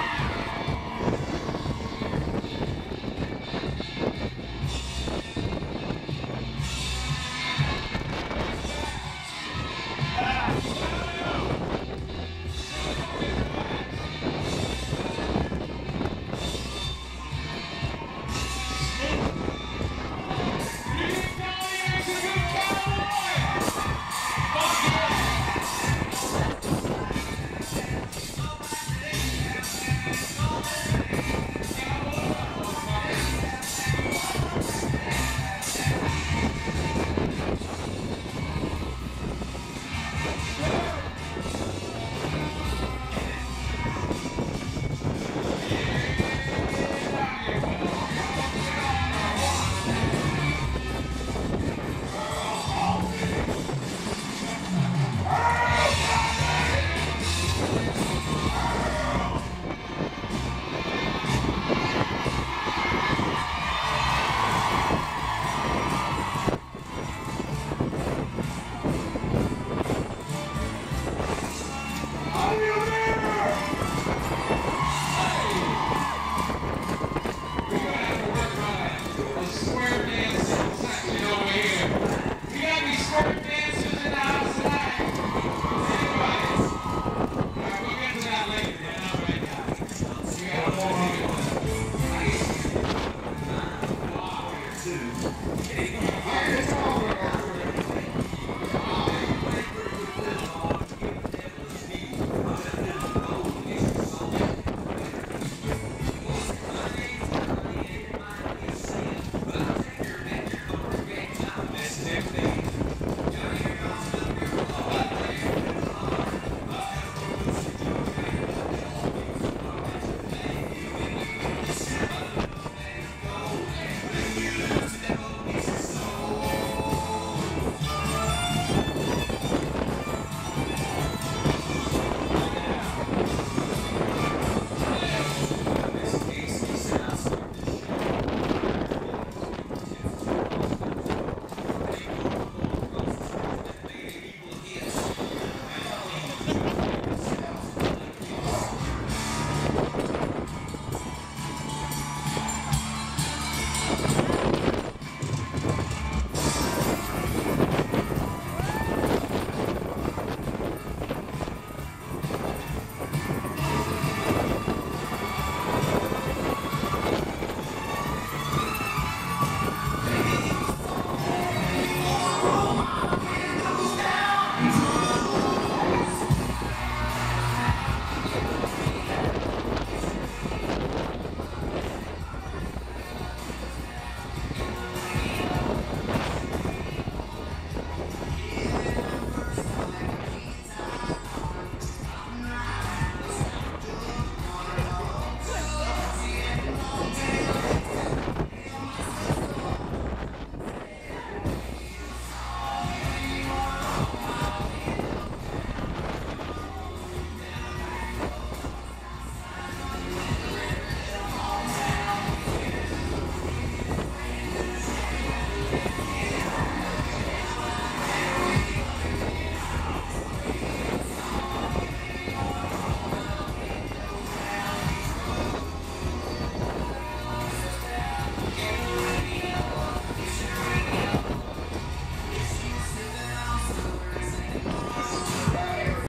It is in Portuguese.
Yeah! Ele